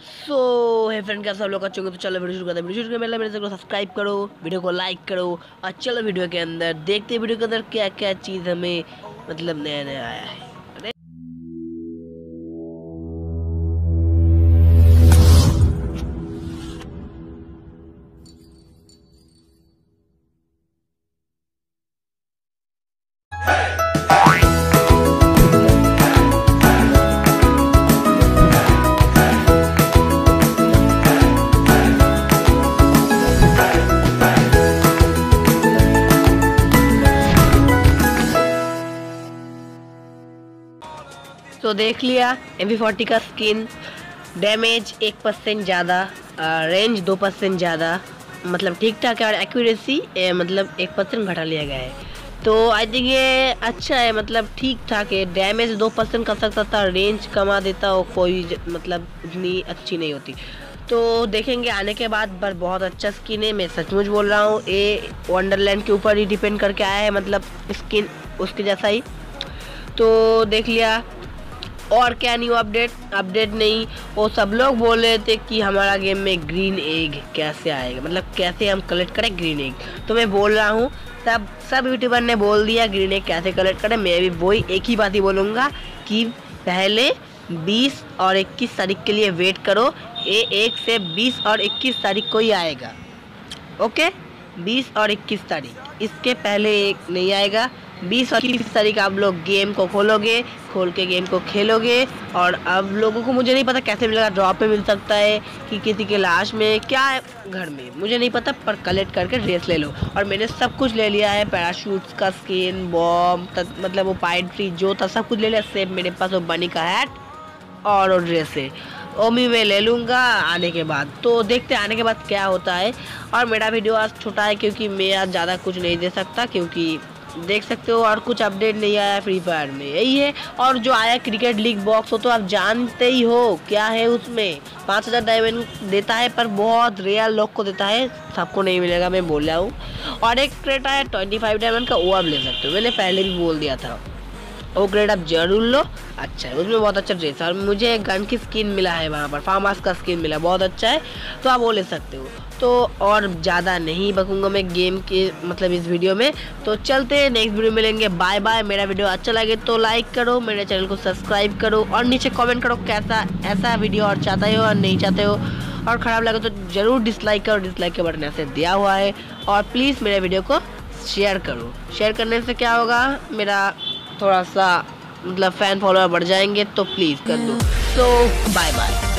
सो है फ्रेंड क्या सब लोग अच्छे होंगे तो चलो वीडियो शुरू करते हैं। वीडियो शुरू करने मेरे को सब्सक्राइब करो, वीडियो को लाइक करो और चलो वीडियो के अंदर देखते हैं वीडियो के अंदर क्या क्या चीज़ हमें मतलब नया नया आया है। तो देख लिया एम फोर्टी का स्किन डैमेज एक परसेंट ज़्यादा रेंज दो परसेंट ज़्यादा मतलब ठीक ठाक है और एक्यूरेसी मतलब एक परसेंट घटा लिया गया है। तो आई थिंक ये अच्छा है मतलब ठीक ठाक है डैमेज दो परसेंट कर सकता था रेंज कमा देता और कोई मतलब उतनी अच्छी नहीं होती। तो देखेंगे आने के बाद, पर बहुत अच्छा स्किन है, मैं सचमुच बोल रहा हूँ, ये वंडरलैंड के ऊपर ही डिपेंड करके आया है मतलब स्किन उसके जैसा ही। तो देख लिया और क्या न्यू अपडेट अपडेट नहीं। वो सब लोग बोल रहे थे कि हमारा गेम में ग्रीन एग कैसे आएगा? मतलब कैसे हम कलेक्ट करें ग्रीन एग तो मैं बोल रहा हूँ, सब सब यूट्यूबर ने बोल दिया ग्रीन एग कैसे कलेक्ट करें। मैं भी वही एक ही बात ही बोलूँगा कि पहले 20 और 21 तारीख के लिए वेट करो। ये एक से 20 और 21 तारीख को ही आएगा। ओके 20 और 21 तारीख। इसके पहले एक नहीं आएगा। 20 और 21 तारीख आप लोग गेम को खोलोगे, खोल के गेम को खेलोगे, और अब लोगों को मुझे नहीं पता कैसे मिलेगा ड्रॉप पे मिल सकता है कि किसी के लाश में, क्या है, घर में, मुझे नहीं पता, पर कलेक्ट करके ड्रेस ले लो। और मैंने सब कुछ ले लिया है पैराशूट्स का स्किन बॉम मतलब वो पाइट फ्री जो था, सब कुछ ले लिया सेम मेरे पास वो बनी का हैट और वो भी मैं ले लूँगा आने के बाद। तो देखते आने के बाद क्या होता है। और मेरा वीडियो आज छोटा है, क्योंकि मैं आज ज़्यादा कुछ नहीं दे सकता, क्योंकि देख सकते हो और कुछ अपडेट नहीं आया फ्री फायर में। यही है। और जो आया क्रिकेट लीग बॉक्स हो तो आप जानते ही हो, क्या है उसमें। पाँच हज़ार डायमंड देता है, पर बहुत रेयर लोग को देता है। सबको नहीं मिलेगा, मैं बोल रहा हूँ। और एक क्रेट आया ट्वेंटी फाइव डायमंड का, वो आप ले सकते हो। मैंने पहले भी बोल दिया था। वो ग्रेड आप ज़रूर लो। अच्छा है उसमें बहुत अच्छा ड्रेस है। और मुझे गन की स्किन मिला है वहाँ पर। फार्म का स्किन मिला, बहुत अच्छा है। तो आप वो ले सकते हो। तो और ज़्यादा नहीं बकूँगा मैं गेम के मतलब इस वीडियो में। तो चलते हैं नेक्स्ट वीडियो मिलेंगे। बाय बाय मेरा वीडियो अच्छा लगे तो लाइक करो, मेरे चैनल को सब्सक्राइब करो। और नीचे कमेंट करो कैसा, ऐसा वीडियो और चाहते हो और नहीं चाहते हो। और ख़राब लगे तो ज़रूर डिसलाइक करो। डिसलाइक के बटन ऐसे दिया हुआ है। और प्लीज़ मेरे वीडियो को शेयर करो। शेयर करने से क्या होगा? मेरा थोड़ा सा मतलब फ़ैन फॉलोअर बढ़ जाएँगे तो प्लीज़ कर दो। सो बाय बाय